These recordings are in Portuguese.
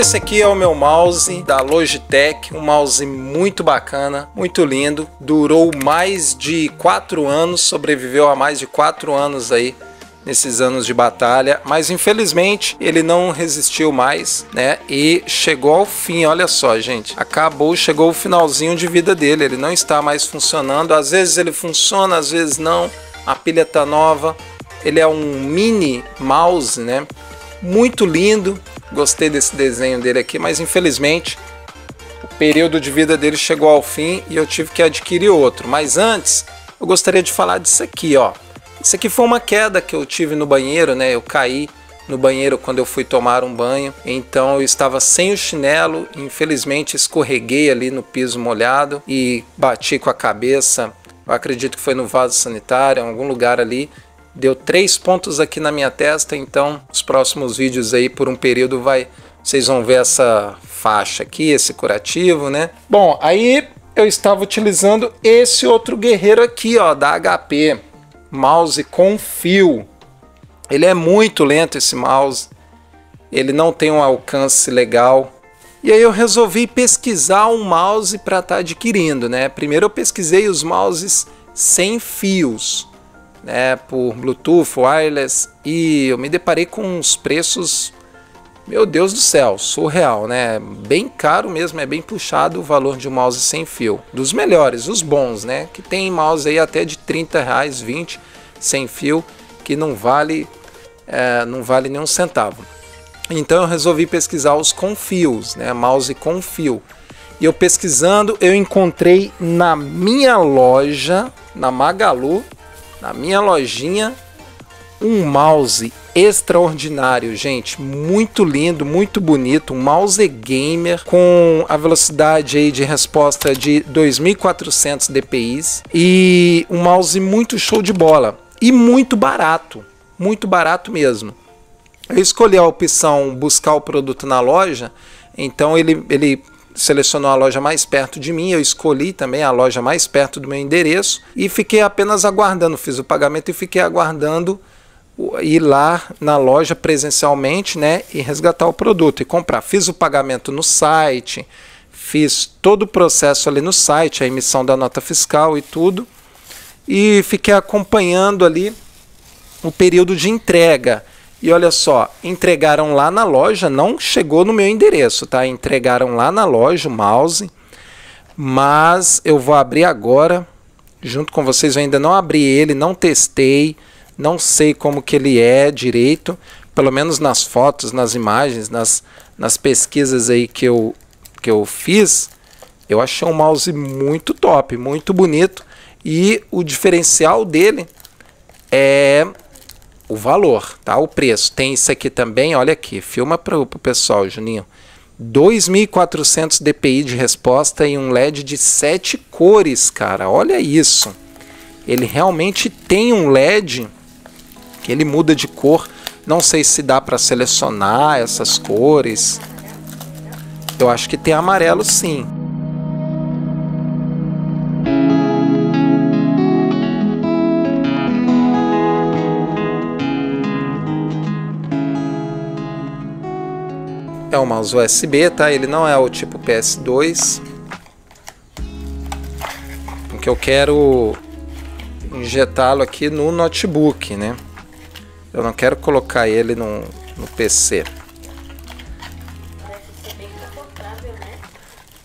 Esse aqui é o meu mouse da Logitech, um mouse muito bacana, muito lindo. Durou mais de 4 anos, sobreviveu a mais de 4 anos aí nesses anos de batalha, mas infelizmente ele não resistiu mais, né? E chegou ao fim, olha só, gente. Acabou, chegou o finalzinho de vida dele, ele não está mais funcionando. Às vezes ele funciona, às vezes não. A pilha tá nova. Ele é um mini mouse, né? Muito lindo. Gostei desse desenho dele aqui, mas infelizmente o período de vida dele chegou ao fim e eu tive que adquirir outro. Mas antes, eu gostaria de falar disso aqui, ó. Isso aqui foi uma queda que eu tive no banheiro, né? Eu caí no banheiro quando eu fui tomar um banho. Então eu estava sem o chinelo, infelizmente escorreguei ali no piso molhado e bati com a cabeça. Eu acredito que foi no vaso sanitário, em algum lugar ali. Deu três pontos aqui na minha testa, então os próximos vídeos aí por um período vai vocês vão ver essa faixa aqui, esse curativo, né? Bom, aí eu estava utilizando esse outro guerreiro aqui, ó, da HP mouse com fio. Ele é muito lento esse mouse. Ele não tem um alcance legal. E aí eu resolvi pesquisar um mouse para estar tá adquirindo, né? Primeiro eu pesquisei os mouses sem fios, né, por Bluetooth, wireless, e eu me deparei com uns preços meu Deus do céu, surreal, né? Bem caro mesmo, é bem puxado o valor de um mouse sem fio. Dos melhores, os bons, né? Que tem mouse aí até de 30 reais, 20 sem fio, que não vale, é, não vale nenhum centavo. Então eu resolvi pesquisar os com fios, né? Mouse com fio. E eu pesquisando, eu encontrei na minha loja, na Magalu, na minha lojinha, um mouse extraordinário, gente, muito lindo, muito bonito, um mouse gamer com a velocidade aí de resposta de 2400 dpi e um mouse muito show de bola. E muito barato, muito barato mesmo. Eu escolhi a opção buscar o produto na loja, então ele, ele selecionou a loja mais perto de mim, eu escolhi também a loja mais perto do meu endereço e fiquei apenas aguardando, fiz o pagamento e fiquei aguardando ir lá na loja presencialmente, né, e resgatar o produto e comprar. Fiz o pagamento no site, fiz todo o processo ali no site, a emissão da nota fiscal e tudo, e fiquei acompanhando ali o período de entrega. E olha só, entregaram lá na loja, não chegou no meu endereço, tá? Entregaram lá na loja o mouse, mas eu vou abrir agora, junto com vocês. Eu ainda não abri ele, não testei não sei como que ele é direito, pelo menos nas fotos, nas imagens, nas, nas pesquisas aí que eu, que eu fiz, eu achei um mouse muito top, muito bonito. E o diferencial dele é o valor, tá? O preço. Tem isso aqui também, olha aqui, filma para o pessoal, Juninho. 2.400 dpi de resposta e um LED de 7 cores, cara. Olha isso. Ele realmente tem um LED que ele muda de cor. Não sei se dá para selecionar essas cores. Eu acho que tem amarelo sim. É um mouse USB, tá? Ele não é o tipo PS2. Porque eu quero injetá-lo aqui no notebook, né? Eu não quero colocar ele no, no PC. Parece ser bem né?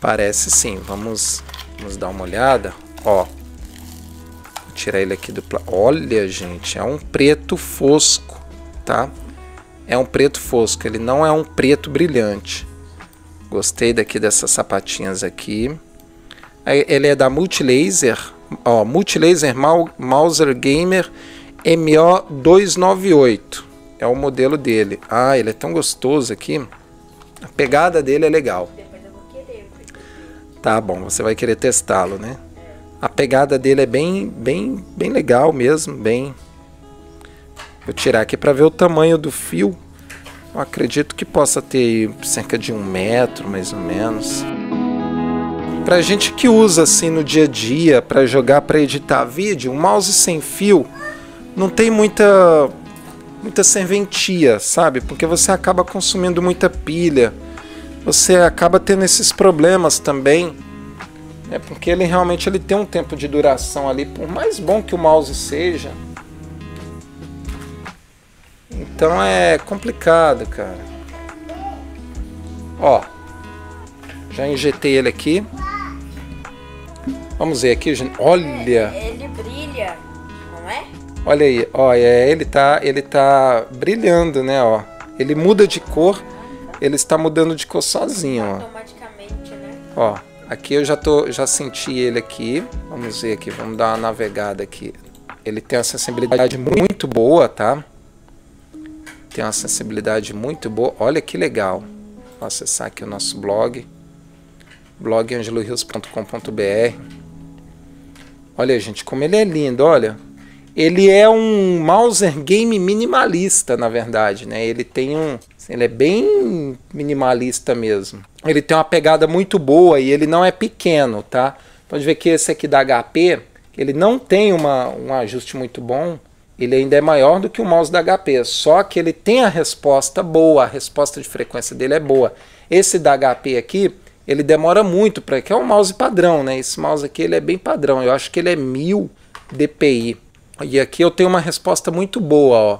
Parece sim. Vamos, vamos dar uma olhada. Ó. Tirar ele aqui do... Olha, gente. É um preto fosco, tá? É um preto fosco. Ele não é um preto brilhante. Gostei daqui dessas sapatinhas aqui. Ele é da Multilaser. Ó, Multilaser Mauser Gamer MO298 é o modelo dele. Ah, ele é tão gostoso aqui. A pegada dele é legal. Tá bom, você vai querer testá-lo, né? A pegada dele é bem, bem, bem legal mesmo, bem. Vou tirar aqui para ver o tamanho do fio. Eu acredito que possa ter cerca de um metro, mais ou menos. Pra gente que usa assim no dia a dia, para jogar, para editar vídeo, um mouse sem fio não tem muita muita serventia, sabe? Porque você acaba consumindo muita pilha. você acaba tendo esses problemas também. É porque ele realmente ele tem um tempo de duração ali, por mais bom que o mouse seja. Então é complicado, cara. Ó, já injetei ele aqui. Vamos ver aqui, gente. Olha! Ele brilha, não é? Olha aí, ó, é, ele tá, ele tá brilhando, né, ó. Ele muda de cor, ele está mudando de cor sozinho, ó. Automaticamente, né? Ó, aqui eu já tô, já senti ele aqui. Vamos ver aqui, vamos dar uma navegada aqui. Ele tem uma sensibilidade muito boa, tá? Tem uma sensibilidade muito boa. Olha que legal. Vou acessar aqui o nosso blog. blogangelorios.com.br Olha, gente, como ele é lindo, olha. Ele é um Mauser game minimalista, na verdade, né? Ele tem um, ele é bem minimalista mesmo. Ele tem uma pegada muito boa e ele não é pequeno, tá? Pode ver que esse aqui da HP, ele não tem uma, um ajuste muito bom. Ele ainda é maior do que o mouse da HP, só que ele tem a resposta boa, a resposta de frequência dele é boa. Esse da HP aqui, ele demora muito para que é um mouse padrão, né? Esse mouse aqui ele é bem padrão. Eu acho que ele é 1000 dpi. E aqui eu tenho uma resposta muito boa, ó,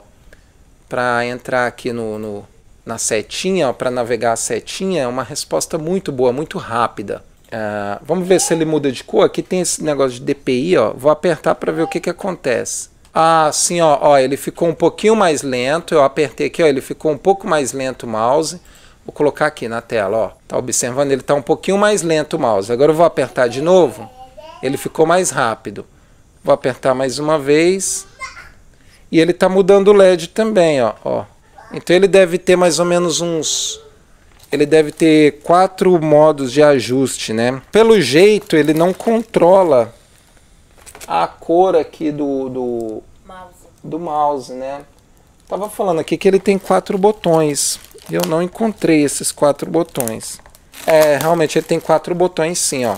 para entrar aqui no, no na setinha, para navegar a setinha, é uma resposta muito boa, muito rápida. Uh, vamos ver se ele muda de cor. Aqui tem esse negócio de DPI, ó. Vou apertar para ver o que, que acontece. Ah, sim, ó, ó, ele ficou um pouquinho mais lento. Eu apertei aqui, ó, ele ficou um pouco mais lento o mouse. Vou colocar aqui na tela, ó. Tá observando? Ele tá um pouquinho mais lento o mouse. Agora eu vou apertar de novo. Ele ficou mais rápido. Vou apertar mais uma vez. E ele tá mudando o LED também, ó, ó. Então ele deve ter mais ou menos uns ele deve ter quatro modos de ajuste, né? Pelo jeito ele não controla a cor aqui do do Mouse. do mouse, né? Tava falando aqui que ele tem quatro botões. E eu não encontrei esses quatro botões. É, realmente ele tem quatro botões sim, ó.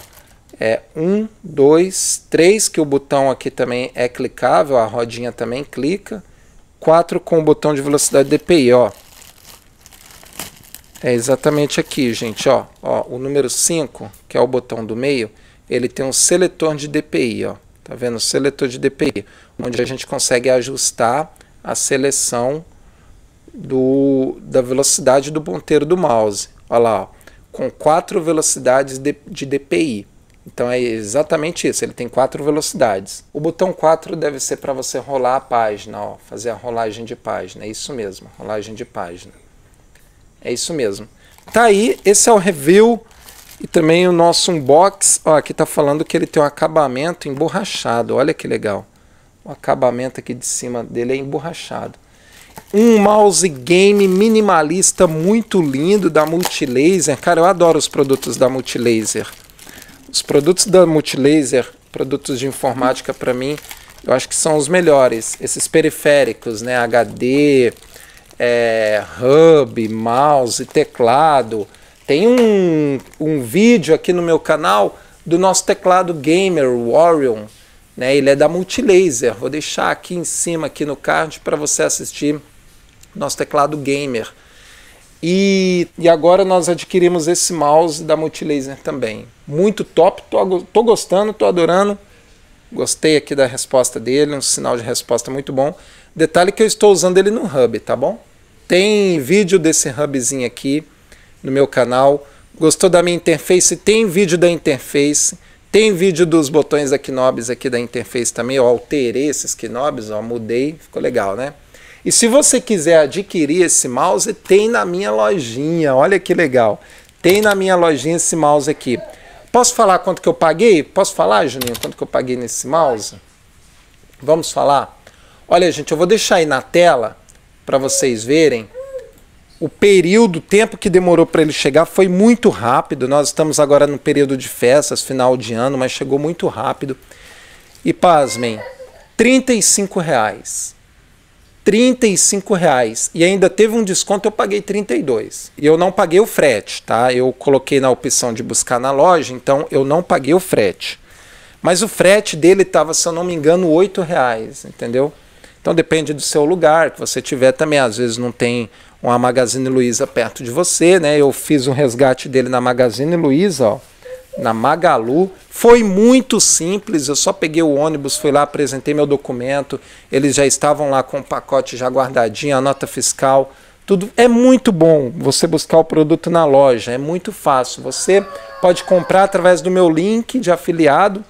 É um, dois, três, que o botão aqui também é clicável, a rodinha também clica. 4 com o botão de velocidade DPI, ó. É exatamente aqui, gente, ó. ó o número 5, que é o botão do meio, ele tem um seletor de DPI, ó. Tá vendo? Seletor de DPI, onde a gente consegue ajustar a seleção do, da velocidade do ponteiro do mouse. Olha lá, ó, com quatro velocidades de, de DPI. Então é exatamente isso, ele tem quatro velocidades. O botão 4 deve ser para você rolar a página, ó, fazer a rolagem de página, é isso mesmo, rolagem de página. É isso mesmo. Tá aí, esse é o review e também o nosso unbox. Ó, aqui tá falando que ele tem um acabamento emborrachado, olha que legal. O acabamento aqui de cima dele é emborrachado. Um mouse game minimalista muito lindo da Multilaser. Cara, eu adoro os produtos da Multilaser. Os produtos da Multilaser, produtos de informática para mim, eu acho que são os melhores. Esses periféricos, né, HD, é, hub, mouse, teclado. Tem um, um vídeo aqui no meu canal do nosso teclado gamer, Orion. Né, ele é da Multilaser. Vou deixar aqui em cima, aqui no card, para você assistir nosso teclado gamer. E, e agora nós adquirimos esse mouse da Multilaser também. Muito top, tô, tô gostando, tô adorando. Gostei aqui da resposta dele, um sinal de resposta muito bom. Detalhe que eu estou usando ele no hub, tá bom? Tem vídeo desse hubzinho aqui no meu canal. Gostou da minha interface? Tem vídeo da interface. Tem vídeo dos botões da knobs aqui da interface também. Eu alterei esses knobs, ó, mudei, ficou legal, né? E se você quiser adquirir esse mouse, tem na minha lojinha. Olha que legal. Tem na minha lojinha esse mouse aqui. Posso falar quanto que eu paguei? Posso falar, Juninho, quanto que eu paguei nesse mouse? Vamos falar? Olha, gente, eu vou deixar aí na tela para vocês verem. O período, o tempo que demorou para ele chegar foi muito rápido. Nós estamos agora no período de festas, final de ano, mas chegou muito rápido. E pasmem, 35 reais. 35 reais. E ainda teve um desconto, eu paguei 32. E eu não paguei o frete, tá? Eu coloquei na opção de buscar na loja, então eu não paguei o frete. Mas o frete dele estava, se eu não me engano, 8 reais, entendeu? Então depende do seu lugar que você tiver também. Às vezes não tem uma Magazine Luiza perto de você, né? Eu fiz um resgate dele na Magazine Luiza, ó, na Magalu. Foi muito simples, eu só peguei o ônibus, fui lá, apresentei meu documento, eles já estavam lá com o pacote já guardadinho, a nota fiscal, tudo. É muito bom você buscar o produto na loja, é muito fácil. Você pode comprar através do meu link de afiliado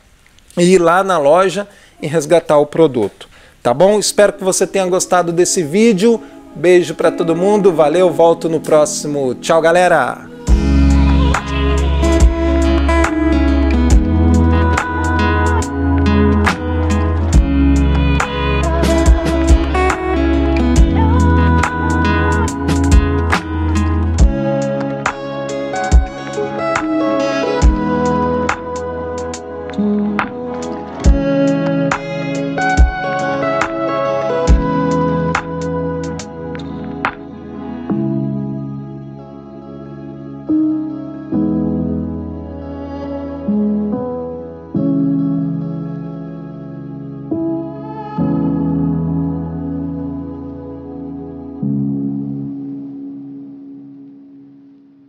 e ir lá na loja e resgatar o produto. Tá bom? Espero que você tenha gostado desse vídeo. Beijo para todo mundo, valeu, volto no próximo. Tchau, galera!